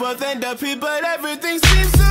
End up here, but everything seems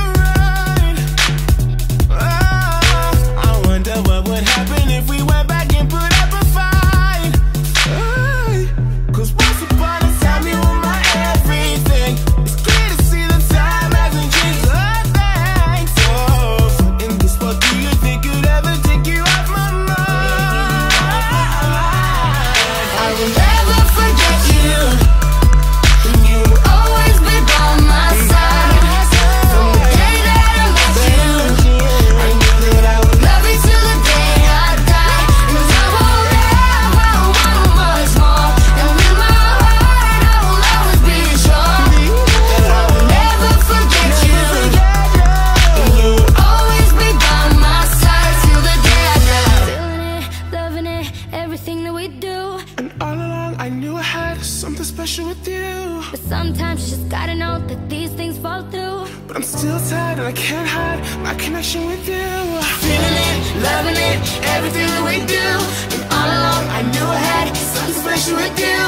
it, everything that we do. And all along I knew I had something special with you. But sometimes you just gotta know that these things fall through. But I'm still tired and I can't hide my connection with you. Feeling it, loving it, everything that we do. And all along I knew I had something special with you.